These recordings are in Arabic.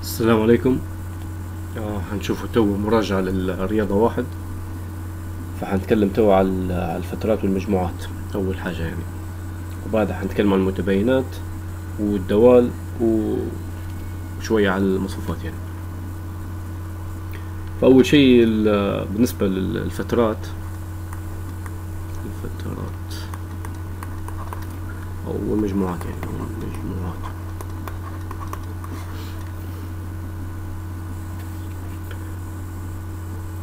السلام عليكم. آه هنشوفوا تو مراجعة للرياضة واحد. فحنتكلم تو على الفترات والمجموعات. أول حاجة يعني. وبعدها حنتكلم عن المتباينات والدوال وشوية على المصفوفات يعني. فأول شيء ال- بالنسبة للفترات الفترات أو المجموعات يعني المجموعات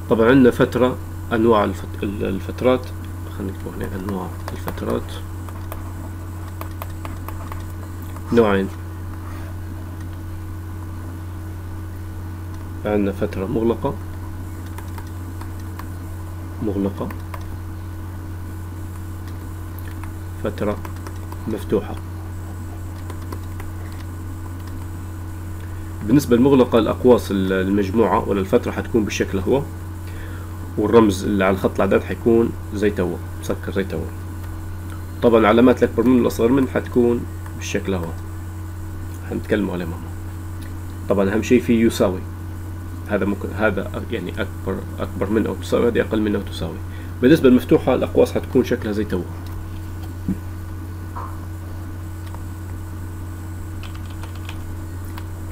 طبعا عندنا فترة أنواع الفت... ال- الفترات. خلينا نكتب هنا أنواع الفترات. نوعين. عندنا فترة مغلقة. مغلقة. فترة مفتوحة. بالنسبة المغلقة الأقواس ال- المجموعة ولا الفترة حتكون بالشكل هو. والرمز اللي على الخط الأعداد حيكون زي توا مسكر زي توا طبعا العلامات الأكبر منه والأصغر منه حتكون بالشكل هو. حنتكلموا عليه ماما طبعا أهم شيء في يساوي. هذا ممكن هذا يعني أكبر أكبر منه أو تساوي هذه أقل منه أو تساوي. بالنسبة للمفتوحة الأقواس حتكون شكلها زي توا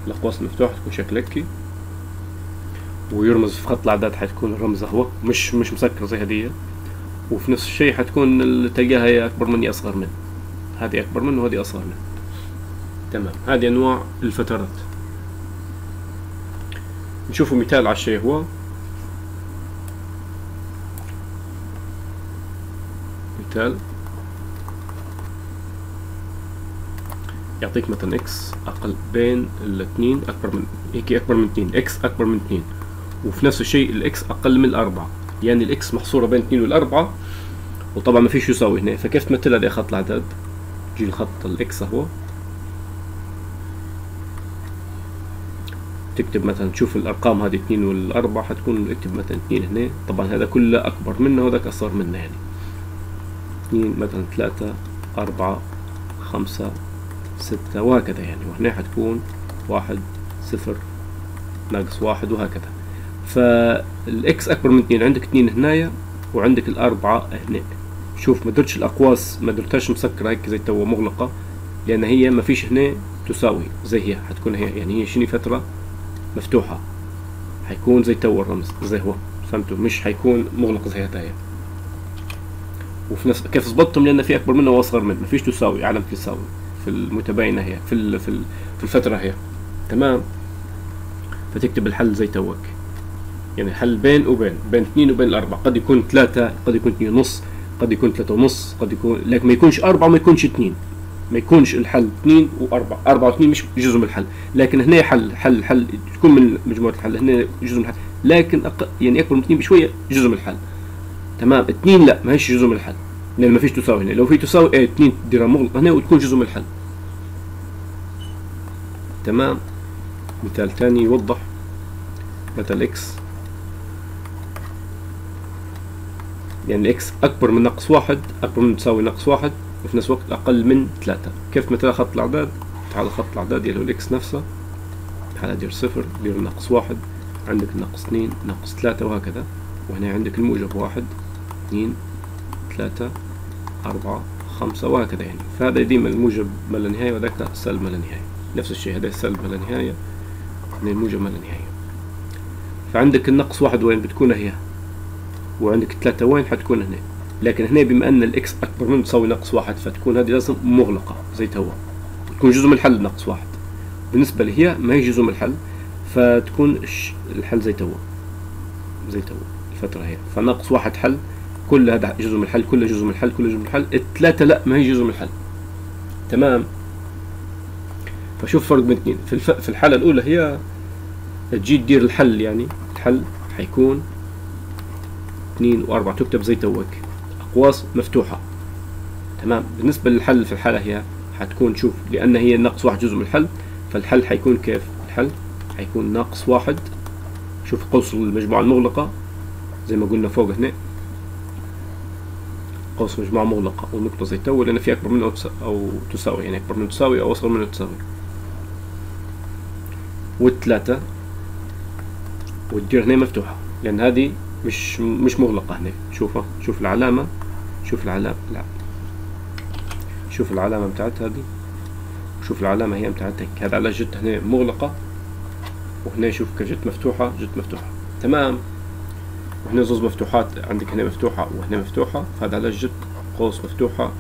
الأقواس المفتوحة تكون شكل هيك. ويرمز في خط الأعداد حتكون الرمز هو مش مش مسكر زي هدية وفي نفس الشيء حتكون تلقاها هي أكبر مني أصغر من هذه أكبر منه وهذه أصغر منه تمام. هذه أنواع الفترات. نشوفوا مثال على الشيء هو. مثال. يعطيك مثلا X أقل بين الاثنين أكبر من هيك أكبر من اثنين X أكبر من اثنين وفي نفس الشيء ال X أقل من الأربعة. يعني ال X محصورة بين اثنين والأربعة وطبعا ما فيش يساوي هنا. فكيف تمثلها دي خط الاعداد جي الخط ال X أهو. تكتب مثلا تشوف الأرقام هذه اثنين والأربعة حتكون اكتب مثلا اثنين هنا. طبعا هذا كله أكبر منه وذاك أصغر منه يعني. اثنين مثلا ثلاثة أربعة خمسة ستة وهكذا يعني. وهنا حتكون واحد صفر ناقص واحد وهكذا. فال X أكبر من اثنين عندك اثنين هنايا وعندك الأربعة هنا. شوف ما درتش الأقواس ما درتهاش مسكرة هيك زي تو مغلقة لأن هي ما فيش هنا تساوي زي هي حتكون هي يعني هي شنو فترة؟ مفتوحة. حيكون زي تو الرمز زي هو. فهمتوا؟ مش حيكون مغلق زي هدايا وفي نفس كيف ظبطتم لأن في أكبر منه وأصغر منه ما فيش تساوي علم تساوي. في المتباينة هي في في ال في الفترة هي. تمام؟ فتكتب الحل زي توك يعني الحل بين وبين بين اثنين وبين الأربعة قد يكون ثلاثة قد يكون اثنين ونص قد يكون ثلاثة ونص قد يكون لكن ما يكونش أربعة ما يكونش اثنين. ما يكونش الحل اثنين وأربعة. أربعة واثنين مش جزء من الحل. لكن هنا حل حل حل تكون من مجموعة الحل. هنا جزء من الحل. لكن أق... يعني أكبر من اثنين بشوية جزء من الحل. تمام؟ اثنين لا ما هيش جزء من الحل. لأن ما فيش تساوي هنا. لو في تساوي إيه اثنين تديرها مغلقة هنا وتكون جزء من الحل. تمام؟ مثال ثاني يوضح. مثل إكس. يعني ال X أكبر من ناقص واحد أكبر من تساوي ناقص واحد وفي نفس الوقت أقل من ثلاثة. كيف مثلا خط الأعداد؟ تعال خط الأعداد اللي هو ال X نفسه. تعال دير صفر دير ناقص واحد عندك ناقص اثنين ناقص ثلاثة وهكذا. وهنا عندك الموجب واحد اثنين ثلاثة أربعة خمسة وهكذا يعني. فهذا ديما الموجب ما لا نهاية وذاك السالب ما لا نهاية. نفس الشيء هذا السالب ما لا نهاية هنا الموجب ما لا نهاية. فعندك النقص واحد وين بتكون هي؟ وعندك ثلاثة وين حتكون هنا. لكن هنا بما أن الإكس أكبر من تساوي نقص واحد فتكون هذه لازم مغلقة زي توا. تكون جزء من الحل نقص واحد. بالنسبة لي هي ما هي جزء من الحل؟ فتكون الحل زي توا. زي توا الفترة هي. فناقص واحد حل كل هذا جزء من الحل كله جزء من الحل كله جزء من الحل. الثلاثة لا ما هي جزء من الحل. تمام؟ فشوف فرق بين اثنين. في. في الحالة الأولى هي تجي تدير الحل يعني الحل حيكون اثنين وأربعة تكتب زي توك. أقواس مفتوحة. تمام؟ بالنسبة للحل في الحالة هي حتكون شوف لأن هي ناقص واحد جزء من الحل فالحل حيكون كيف؟ الحل حيكون ناقص واحد. شوف قوس المجموعة المغلقة زي ما قلنا فوق هنا. قوس مجموعة مغلقة والنقطة زي تو لأن في أكبر منه أو تس- أو تساوي يعني أكبر منه تساوي أو أصغر منه تساوي. والثلاثة وتدير هنا مفتوحة لأن هذه مش مش مغلقة هنا. شوفها شوف العلامة. شوف العلامة. لا. شوف العلامة بتاعت هذه. شوف العلامة هي بتاعت هيك هذا على جت هنا مغلقة. وهنا شوف جت مفتوحة. جت مفتوحة. تمام. وهنا زوز مفتوحات. عندك هنا مفتوحة وهنا مفتوحة. فهذا على جت قوس مفتوحة.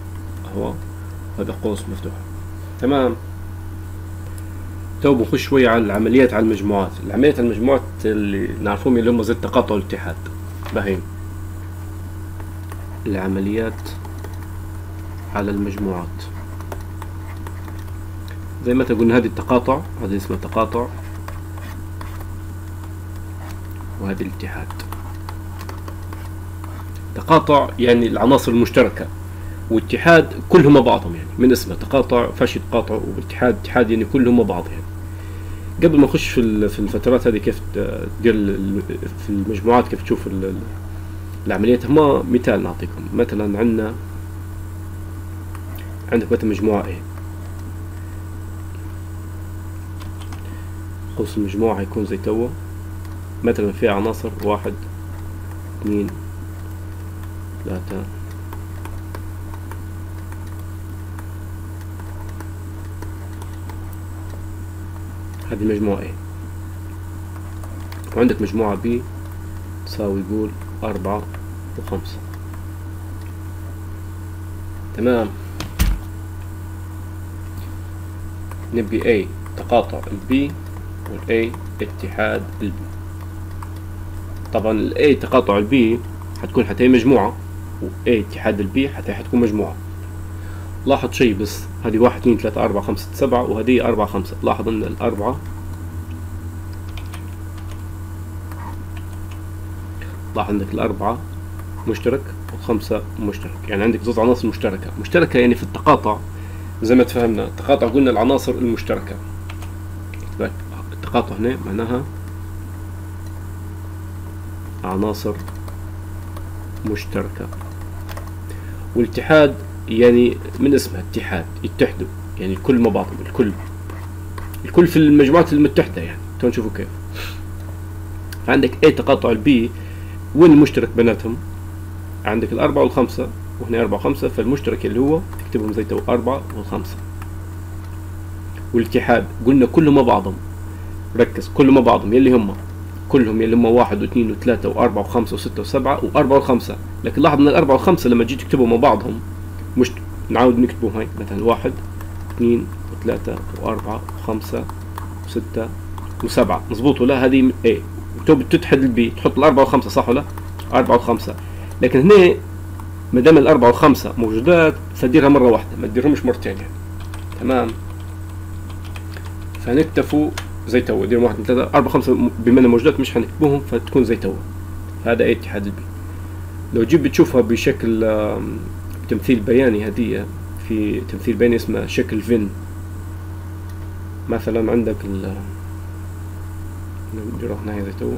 أهو. هذا قوس مفتوحة تمام. تو بنخش شوية على العمليات على المجموعات. العمليات على المجموعات اللي نعرفهم اللي هم زي التقاطع والاتحاد. بهين العمليات على المجموعات. زي ما قلنا هذه التقاطع هذه اسمها تقاطع. وهذه الاتحاد. تقاطع يعني العناصر المشتركة. واتحاد كلهم بعضهم يعني. من اسمه تقاطع فاش يتقاطعوا واتحاد اتحاد يعني كلهم بعض يعني. قبل ما نخش في في الفترات هذه كيف تدير في المجموعات كيف تشوف العمليات هما مثال نعطيكم. مثلا عندنا عندك مثلا مجموعة إيه قوس المجموعة هيكون زي توا مثلا فيها عناصر واحد اثنين ثلاثة. هذه مجموعة A وعندك مجموعة B تساوي يقول أربعة وخمسة. تمام. نبي A تقاطع ال B وال A اتحاد ال B. طبعا ال A تقاطع ال B حتكون حتى مجموعة و A اتحاد ال B حتى حتكون مجموعة. لاحظ شيء بس. هذه واحد اثنين ثلاثة أربعة خمسة سبعة وهذه أربعة خمسة. لاحظ أن الأربعة. لاحظ عندك الأربعة مشترك والخمسة مشترك. يعني عندك زوج عناصر مشتركة. مشتركة يعني في التقاطع. زي ما تفهمنا التقاطع قلنا العناصر المشتركة. التقاطع هنا معناها عناصر مشتركة. والاتحاد يعني من اسمها اتحاد يتحدوا. يعني الكل بعضهم الكل. الكل في المجموعات المتحدة يعني. تو نشوفوا كيف. فعندك A تقاطع ال B وين المشترك بيناتهم؟ عندك الأربعة والخمسة وهنا أربعة وخمسة فالمشترك اللي هو تكتبهم زي تو أربعة والخمسة والاتحاد قلنا كلهم مع بعضهم ركز كلهم مع بعضهم يلي هم؟ كلهم يلي هم واحد واثنين وثلاثة وأربعة وخمسة وستة وسبعة وأربعة وخمسة. لكن لاحظ من الأربعة وخمسة لما تجي تكتبهم مع بعضهم مش نعاود نكتبهم هاي. مثلا واحد اثنين وثلاثة وأربعة وخمسة وستة وسبعة. مظبوط ولا؟ هذه تو بتتحد ال B. تحط الأربعة وخمسة صح ولا؟ أربعة وخمسة. لكن هنا ما دام الأربعة والخمسة موجودات فديرها مرة واحدة. ما تديرهمش مرتين تمام؟ فنكتفوا زي تو دير واحد ثلاثة أربعة خمسة. بما إنها موجودات مش حنكتبوهم فتكون زي تو هذا A اتحاد ال B. لو جيت بتشوفها بشكل تمثيل بياني هدية في تمثيل بياني اسمه شكل فين. مثلا عندك ال نهاية زي تو.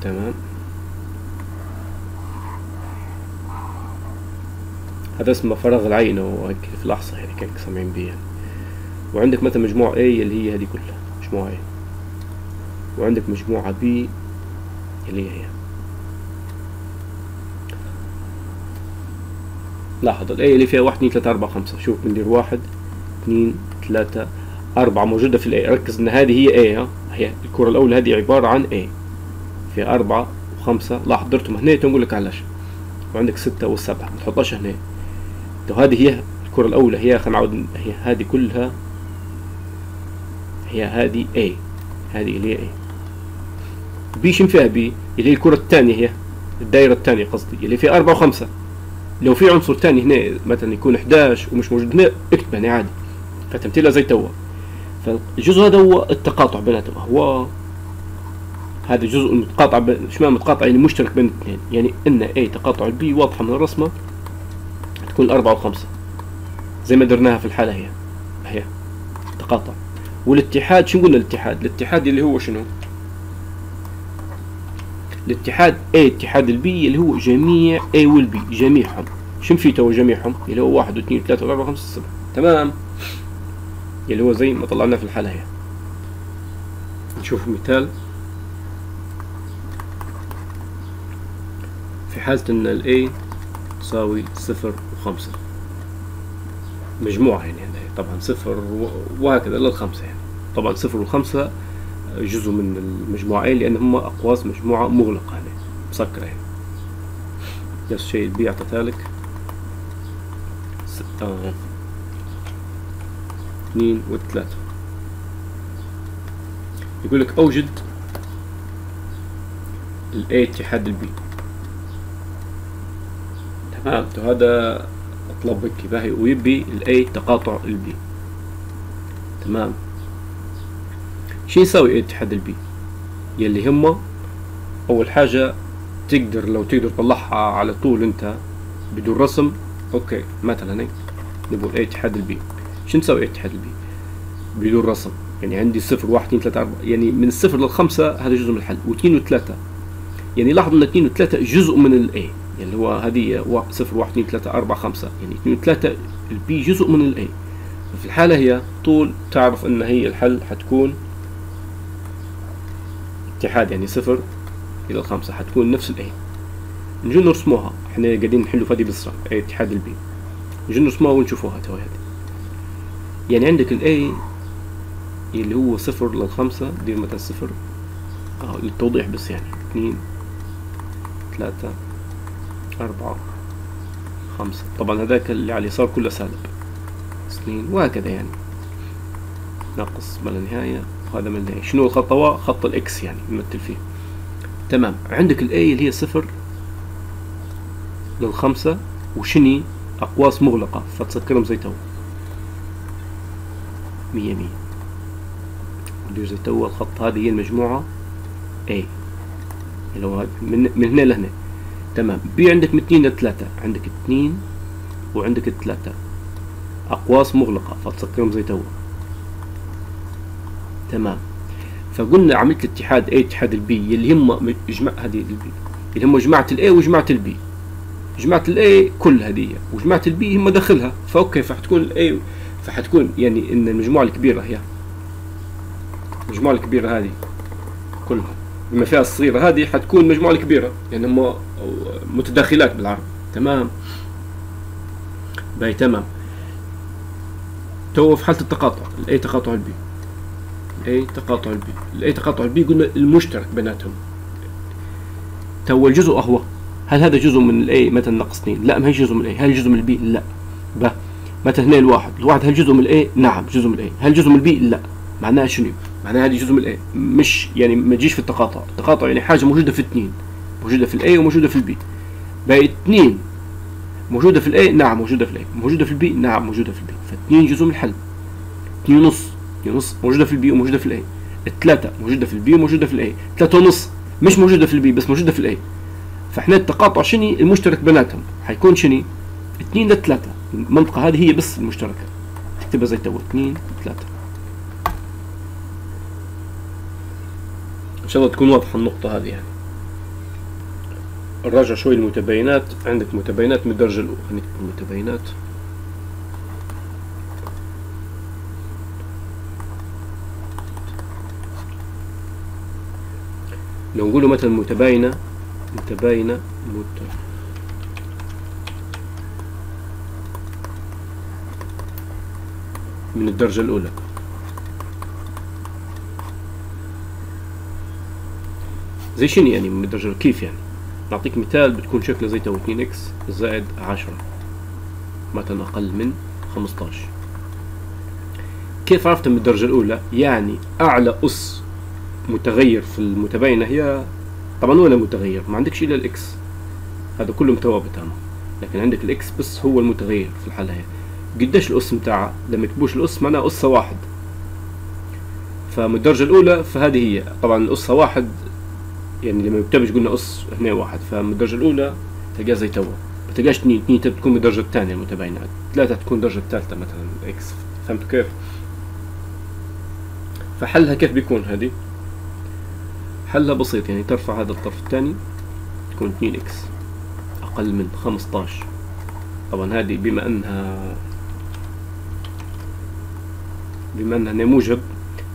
تمام. هذا اسمه فراغ العين أو هيك في الاحصى هيك هيك سامعين بيه يعني. وعندك مثلا مجموعة A اللي هي هذه كلها مجموعة A. وعندك مجموعة B اللي هي لاحظ ال A اللي فيها واحد اثنين ثلاثة أربعة خمسة. شوف بندير واحد اثنين ثلاثة أربعة. موجودة في ال A ركز إن هذه هي A ها. هي الكرة الأولى هذه عبارة عن A فيها أربعة وخمسة. لاحظ درتهم هنا تنقول لك علاش. وعندك ستة والسبعة. ما تحطهاش هنا. تو هذه هي الكرة الأولى. هي خلينا نعود هي هذه كلها هي هذه A هذه اللي هي A B شن فيها B اللي هي الكرة الثانية هي الدائرة الثانية قصدي اللي فيها أربعة وخمسة. لو في عنصر ثاني هنا مثلا يكون 11 ومش موجود هنا اكتب هنا عادي. فتمثيلها زي توا. فالجزء هذا هو التقاطع بيناتهم. هو هذا جزء متقاطع ب... شو متقاطع؟ يعني مشترك بين الاثنين. يعني إن A تقاطع ال B واضحة من الرسمة تكون الأربعة وخمسة. زي ما درناها في الحالة هي. هي. تقاطع. والاتحاد شو قلنا الاتحاد؟ الاتحاد اللي هو شنو؟ الاتحاد A اتحاد ال B اللي هو جميع A وال B جميعهم. شو في تو جميعهم؟ اللي هو واحد واثنين وثلاثة وأربعة وخمسة وسبعة تمام. اللي هو زي ما طلعنا في الحالة هي. نشوف مثال. في حالة إن ال A تساوي صفر وخمسة. مجموعة يعني طبعا صفر وهكذا للخمسة يعني. طبعا صفر وخمسة جزء من المجموعين لأن هم أقواس مجموعة مغلقة يعني مسكرة يعني نفس الشيء البي أعطتها لك آه. اثنين وثلاثة. يقول لك أوجد ال A اتحاد ال B. تمام. هذا طلب هيك باهي ويبي ال A تقاطع ال B. تمام. شو يساوي اتحاد ال B؟ يلي هم أول حاجة تقدر لو تقدر تطلعها على طول أنت بدون رسم OK مثلا نقول اتحاد ال B. شو نسوي اتحاد ال B؟ بدون رسم. يعني عندي صفر واحد اثنين ثلاثة أربعة. يعني من الصفر للخمسة هذا جزء من الحل واثنين وثلاثة. يعني لاحظوا إن اثنين وثلاثة جزء من ال A يعني هو هذه صفر واحد اثنين ثلاثة أربعة خمسة. يعني اثنين وثلاثة ال B جزء من ال A في الحالة هي طول تعرف إن هي الحل حتكون اتحاد يعني صفر إلى الخمسة حتكون نفس ال A نجي نرسموها. إحنا قاعدين نحلوا فادي بسرعة A اتحاد ال B. نجي نرسموها ونشوفوها تو هذه. يعني عندك ال A اللي هو صفر للخمسة دير مثلا صفر. آه للتوضيح بس يعني. اثنين ثلاثة أربعة خمسة. طبعا هذاك اللي على اليسار كله سالب. اثنين وهكذا يعني. ناقص ما لا نهاية. لا نهاية شنو الخط هو خط ال X يعني نمثل فيه. تمام. عندك ال A اللي هي صفر للخمسة وشني؟ أقواس مغلقة فتسكرهم زي تو مية مية. ندير زي تو الخط هذه هي المجموعة A. اللي هو من, من هنا لهنا. تمام. B عندك من اثنين لثلاثة عندك اثنين وعندك ثلاثة. أقواس مغلقة فتسكرهم زي تو تمام. فقلنا عملية الاتحاد A اتحاد ال B اللي هم جمع هذه ال B اللي هم جماعة ال A وجماعة ال B جماعة ال A كل هذه. وجماعة ال B هم داخلها. ف OK فحتكون ال A فحتكون يعني إن المجموعة الكبيرة هي. المجموعة الكبيرة هذه كلها. بما فيها الصغيره هذه حتكون المجموعه الكبيره يعني هم متداخلات بالعربي تمام؟ باهي تمام. تو في حالة التقاطع. الاي تقاطع البي أي تقاطع البي. الاي تقاطع البي قلنا المشترك بيناتهم. تو الجزء أهو. هل هذا جزء من ال A مثلا ناقص 2 لا ما هي جزء من ال A. هل جزء من ال B؟ لا. ب. مثلا هنا الواحد الواحد هل جزء من ال A؟ نعم جزء من ال A. هل جزء من ال B؟ لا. معناها شنو؟ معناها هذه جزء من ال A. مش يعني ما تجيش في التقاطع. التقاطع يعني حاجة موجودة في اثنين. موجودة في ال A وموجودة في ال B. باقي اثنين. موجودة في ال A؟ نعم موجودة في ال A. موجودة في ال B؟ نعم موجودة في ال B. فاثنين جزء من الحل. اثنين ونص. ونص موجودة في ال B وموجودة في ال A. الثلاثه موجودة في ال B وموجودة في ال A. ثلاثة ونص مش موجودة في ال B بس موجودة في ال A. فإحنا التقاطع شني المشترك بيناتهم. حيكون شني اثنين لثلاثة المنطقة هذه هي بس المشتركة. تكتبها زي تو. اثنين ثلاثة إن شاء الله تكون واضحة النقطة هذه يعني. نراجع شوي المتباينات. عندك متباينات من الدرجة الأولى. نكتب المتباينات لو نقوله مثلا متباينة متباينة مت. من الدرجة الأولى. زي شنو يعني من الدرجة كيف يعني؟ نعطيك مثال بتكون شكله زي تو 2 X زائد 10 مثلا أقل من 15 كيف عرفت من الدرجة الأولى؟ يعني أعلى أس متغير في المتباينة هي طبعا ولا متغير ما عندكش إلا ال X. هذا كله ثوابت هنا. لكن عندك ال X بس هو المتغير في الحالة هي. قديش الأس متاعها لما يكتبوش الأس معناها أسها واحد. فمن الدرجة الأولى فهذه هي. طبعا أسها واحد يعني لما يكتبش قلنا أس هنا واحد. فمن الدرجة الأولى تلقاها زي توا ما تلقاش اثنين اثنين تكون من الدرجة الثانية المتباينة. ثلاثة تكون الدرجة الثالثة مثلا X فهمت كيف؟ فحلها كيف بيكون هذه؟ حلها بسيط يعني ترفع هذا الطرف الثاني تكون 2 X أقل من 15 طبعا هذه بما أنها بما أنها موجب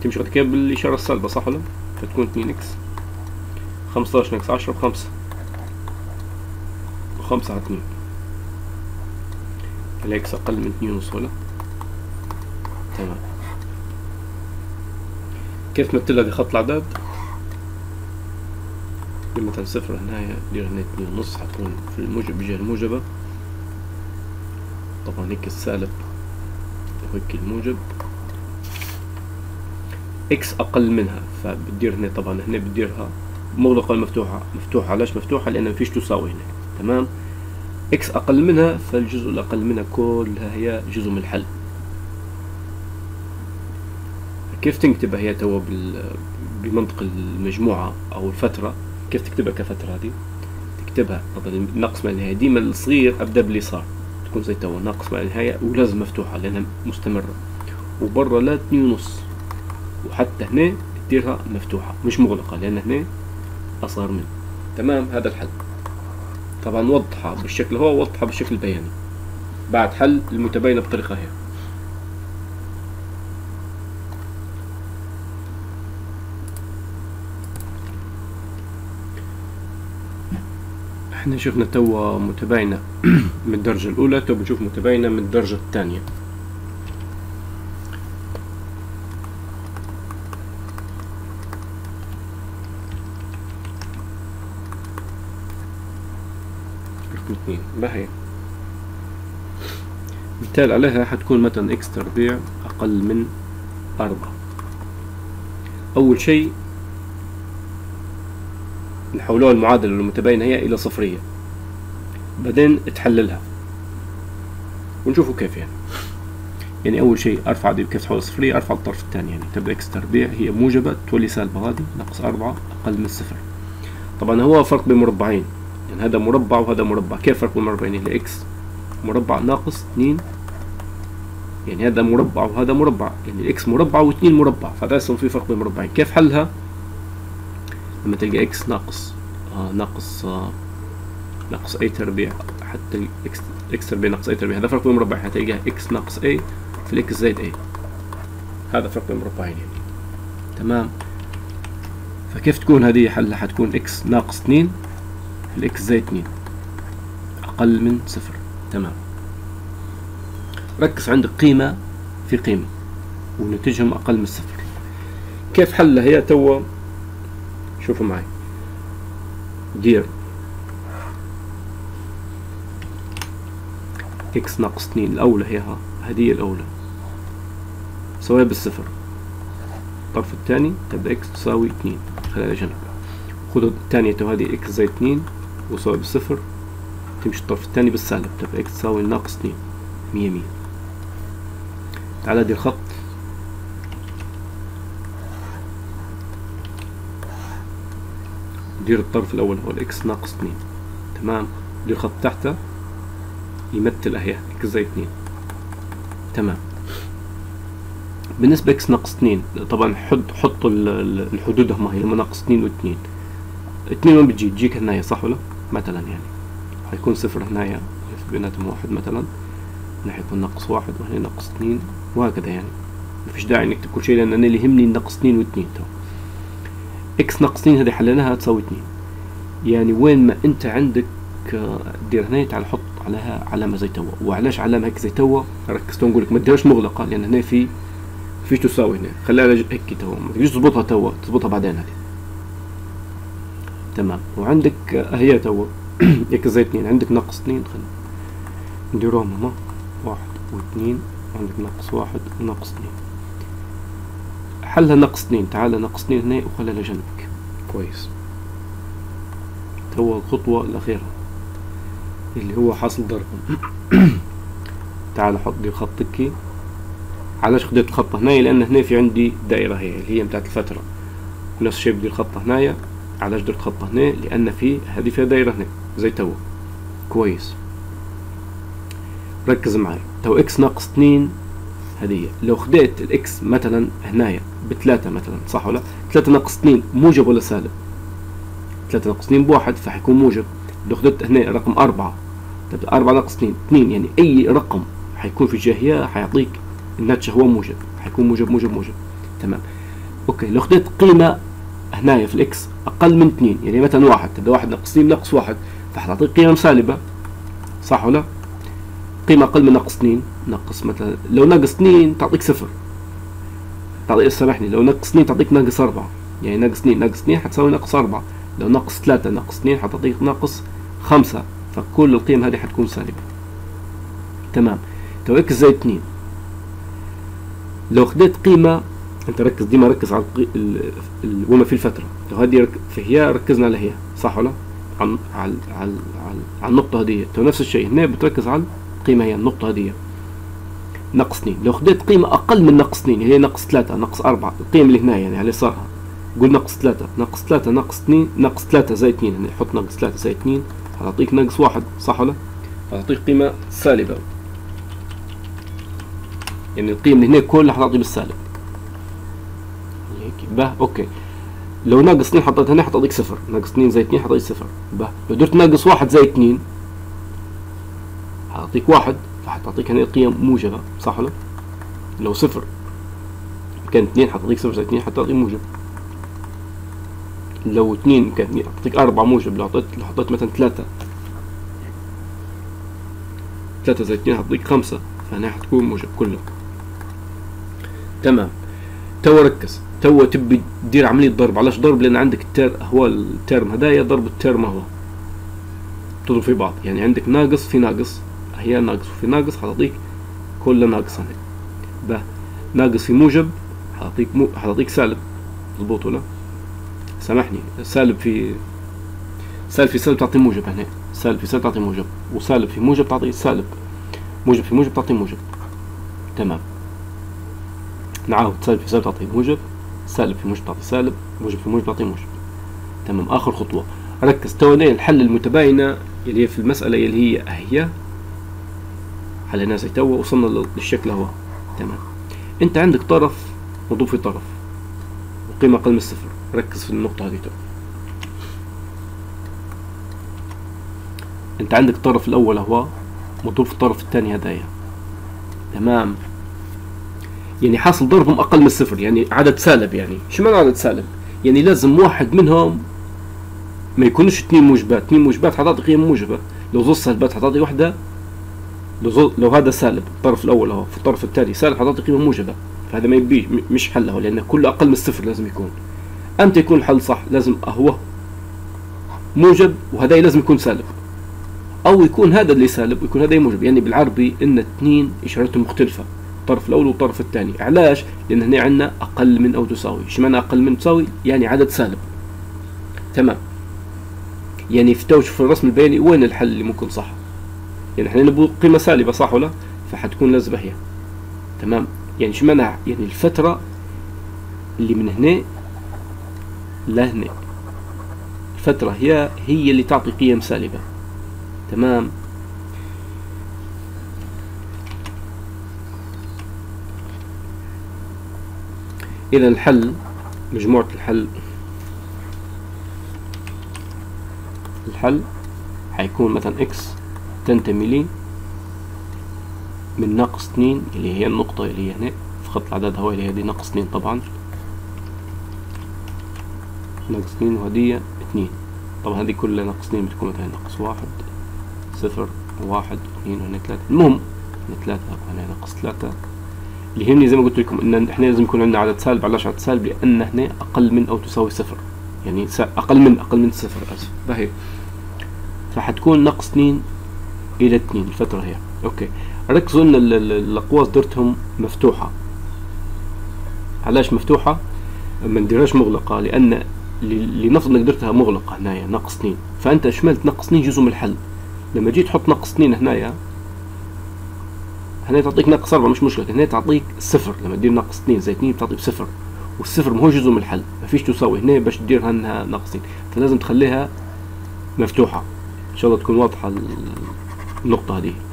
تمشي كيف بالإشارة السالبة صح ولا فتكون 2 X. 15 ناقص 10 بخمسة. وخمسة على 2 ال X أقل من 2 ونص ولا؟ تمام. كيف نمثلها بخط الأعداد؟ مثلا صفر هنا دير هنا 2 ونص حتكون في الموجب بجهة الموجبة. طبعا هيك السالب وهيك الموجب. X أقل منها فبدير هنا طبعا هنا بديرها مغلقة مفتوحة. مفتوحة علاش مفتوحة؟ لأن مفيش تساوي هنا تمام؟ إكس أقل منها فالجزء الأقل منها كلها هي جزء من الحل. كيف تكتبها هي توا بمنطق المجموعة أو الفترة؟ كيف تكتبها كفترة هذه؟ تكتبها ناقص ما النهاية. ديما الصغير أبدأ باليسار تكون زي توا ناقص ما النهاية ولازم مفتوحة لأنها مستمرة. وبرا لا اتنين ونص وحتى هنا ديرها مفتوحة مش مغلقة لأن هنا أصغر منه تمام؟ هذا الحل. طبعا وضحها بالشكل هو وضحها بالشكل البياني. بعد حل المتباينة بطريقة هي. إحنا شفنا توا متباينة من الدرجة الأولى تو بنشوف متباينة من الدرجة الثانية. اثنين. ما هي مثال عليها حتكون مثلا X تربيع أقل من أربعة. أول شيء نحولوها المعادلة المتباينة هي إلى صفرية. بعدين تحللها. ونشوفوا كيف يعني. يعني أول شيء أرفع دي كيف تحول صفرية أرفع الطرف الثاني. يعني تبدأ X تربيع هي موجبة تولي سالبة هذه ناقص أربعة أقل من صفر طبعا هو فرق بين مربعين. يعني هذا مربع وهذا مربع. كيف فرق المربعين اللي X مربع ناقص 2 يعني هذا مربع وهذا مربع. يعني ال X مربع واثنين مربع. فهذا في فرق بين مربعين. كيف حلها؟ لما تلقى إكس ناقص آه ناقص آه ناقص اي تربيع. حتى الاكس إكس تربيع ناقص اي تربيع. هذا فرق بين مربعين. هتلقاها إكس ناقص اي في الاكس زائد اي هذا فرق بين مربعين يعني. تمام؟ فكيف تكون هذه حلها حتكون إكس ناقص 2 الاكس زائد 2 أقل من صفر. تمام. ركز عندك قيمة في قيمة ونتيجهم أقل من صفر. كيف حلها؟ هي توا شوفوا معي. دير. X ناقص 2 الأولى هي ها. هذه الأولى. سواء بالصفر. الطرف الثاني تبدا X تساوي 2 خليها جنب. خذوا الثانية هذه X زائد 2 ويساوي بصفر تمشي الطرف الثاني بالسالب تبقى X تساوي ناقص اتنين مية مية. تعال دير خط. دير الطرف الأول هو ال X ناقص اتنين. تمام؟ دير خط تحته يمثل أهي X زائد اتنين. تمام. بالنسبة X ناقص اتنين طبعا حط حط الحدود هما هي ناقص اتنين واتنين. اتنين وين بتجي؟ تجيك هنا صح ولا؟ مثلا يعني. حيكون صفر هنا بيناتهم واحد مثلا. هنا حيكون ناقص واحد وهنا ناقص اثنين وهكذا يعني. ما فيش داعي نكتب كل شيء لأن أنا اللي يهمني ناقص اثنين واثنين تو. X ناقص اثنين هذه حليناها تساوي اثنين يعني وين ما أنت عندك آه، دير هنا تعال حط عليها علامة زي توا. وعلاش علامة هيك زي توا؟ ركزت نقول لك ما تديرش مغلقة لأن هنا ما فيش تساوي هنا. خليها هيك توا. ما تجيش تظبطها توا تظبطها بعدين هذه. تمام. وعندك هي تو X زائد اتنين عندك ناقص اتنين خلينا نديروهم هما. واحد واثنين عندك ناقص واحد وناقص اتنين حلها ناقص اتنين تعال ناقص اتنين هنا وخليها لجنبك. كويس. تو الخطوة الأخيرة. اللي هو حاصل ضرب تعال حط دي خطك. علاش خديت الخط هنايا؟ لأن هنا في عندي دائرة هي اللي هي متاعت الفترة. ونفس الشيء بدي الخط هنايا. علاش درت خط هنا؟ لأن في هذه فيها دايره هنا. زي توا. كويس. ركز معي تو X ناقص اثنين هذه لو خديت ال X مثلا هنايا بثلاثة مثلا صح ولا؟ ثلاثة ناقص اثنين موجب ولا سالب؟ ثلاثة ناقص اثنين بواحد فحيكون موجب. لو خدت هنا رقم أربعة طب 4 ناقص 2 2 يعني أي رقم حيكون في الجيهة هيا حيعطيك الناتج هو موجب حيكون موجب موجب موجب. تمام. okay لو خديت قيمة هنايا في ال X أقل من 2 يعني مثلا واحد تبدا واحد ناقص 2 ناقص واحد فحتعطيك قيمة سالبة. صح ولا؟ قيمة أقل من ناقص 2 ناقص مثلا لو ناقص 2 تعطيك صفر. تعطيك سامحني لو ناقص 2 تعطيك ناقص 4 يعني ناقص 2 ناقص 2 حتساوي ناقص 4 لو ناقص 3 ناقص 2 حتعطيك ناقص 5 فكل القيم هذه حتكون سالبة. تمام. تو X زائد 2 لو خديت قيمة أنت ركز ديما ركز على وما في الفترة. لو هذه رك... في هي ركزنا على هي صح ولا؟ على على على, على النقطة هذه تو نفس الشيء. هنا بتركز على القيمة هي النقطة هذه ناقص 2 لو خديت قيمة أقل من ناقص 2 هي ناقص 3 ناقص 4 القيم اللي هنا يعني على يسارها قول ناقص 3 ناقص 3 ناقص 2 ناقص 3 زائد 2 يعني حط ناقص 3 زائد 2 هتعطيك ناقص 1 صح ولا؟ هتعطيك قيمة سالبة. يعني القيم اللي هنا كلها حتعطي بالسالب. هيك به أوكي. لو ناقص 2 حطيت هنا حتعطيك صفر. ناقص 2 زائد 2 حتعطيك صفر. به. لو درت ناقص 1 زائد 2 حتعطيك 1 فحتعطيك هنا قيم موجبة صح ولا؟ لو صفر كان 2 حتعطيك صفر زائد 2 حتعطيك موجب. لو 2 كان حتعطيك 4 موجب لو حطيت لو حطيت مثلا 3 3 زائد 2 حتعطيك 5 فهنا حتكون موجب كله. تمام. تو ركز. تو تبي تدير عملية ضرب. علاش ضرب؟ لأن عندك ال ter هو ال term هدايا ضرب ال term هو. تضرب في بعض. يعني عندك ناقص في ناقص. هي ناقص وفي ناقص حتعطيك كل ناقص هنا. به ناقص في موجب حتعطيك مو... حتعطيك سالب. مضبوط ولا؟ سامحني سالب في سالب في سالب تعطي موجب هنا. سالب في سالب تعطي موجب وسالب في موجب تعطي سالب. موجب في موجب تعطي موجب. تمام. نعاود. سالب في سالب تعطي موجب سالب في موجب تعطي سالب موجب في موجب تعطي موجب. تمام. آخر خطوة. ركز. تو الحل المتباينة اللي هي في المسألة اللي هي هي حليناها زي تو وصلنا للشكل هو. تمام. انت عندك طرف مضروب في طرف. وقيمة أقل من الصفر. ركز في النقطة هذه تو انت عندك الطرف الأول هو مضروب في الطرف الثاني هدايا. تمام. يعني حاصل ضربهم أقل من الصفر. يعني عدد سالب يعني. شو معنى عدد سالب؟ يعني لازم واحد منهم ما يكونش اثنين موجبات. اثنين موجبات حتعطي قيم موجبة. لو زوج سالبات حتعطي واحدة لو, هذا سالب الطرف الأول أهو في الطرف الثاني سالب حتعطي قيمة موجبة فهذا ما يبيش مش حله لأن كله أقل من الصفر لازم يكون. إمتى يكون الحل صح لازم هو موجب وهذا لازم يكون سالب. أو يكون هذا اللي سالب ويكون هذا موجب. يعني بالعربي إن اثنين إشارتهم مختلفة الطرف الأول والطرف الثاني. علاش؟ لأن هنا عندنا أقل من أو تساوي. إيش معنى أقل من تساوي؟ يعني عدد سالب. تمام. يعني في توش في الرسم البياني وين الحل اللي ممكن صح؟ يعني إحنا نبغى قيمة سالبة صح ولا؟ فحتكون لازم هي. تمام؟ يعني إيش معنى يعني الفترة اللي من هنا لهنا الفترة هي هي اللي تعطي قيم سالبة. تمام؟ إذا الحل مجموعة الحل. الحل حيكون مثلا إكس تنتمي لي من ناقص اثنين اللي هي النقطة اللي هي هنا في خط العدد هو اللي هي دي ناقص اثنين طبعا. ناقص اثنين وهدية اثنين طبعا هذه كلها ناقص اثنين بتكون مثلا ناقص واحد صفر واحد اثنين وهنا ثلاثة المهم هنا ثلاثة وهنا ناقص ثلاثة اللي يهمني زي ما قلت لكم إن إحنا لازم يكون عندنا عدد سالب علاش عدد سالب؟ لأن هنا أقل من أو تساوي صفر. يعني أقل من أقل من صفر أسف. فهي فحتكون ناقص اثنين إلى اثنين الفترة هي. أوكي. ركزوا ان الاقواس درتهم مفتوحة. علاش مفتوحة؟ ما نديرهاش مغلقة لأن لنفرض إنك درتها مغلقة هنايا ناقص اثنين. فأنت شملت ناقص اثنين جزء من الحل. لما جيت تحط ناقص اثنين هنايا هنا تعطيك ناقص أربعة مش مشكلة. هنا تعطيك صفر. لما تدير ناقص اثنين زي اثنين بتعطيك صفر. والصفر ما هو جزء من الحل. ما فيش تساوي. هنا باش تديرها انها ناقصين فلازم تخليها مفتوحة. إن شاء الله تكون واضحة النقطة هذه.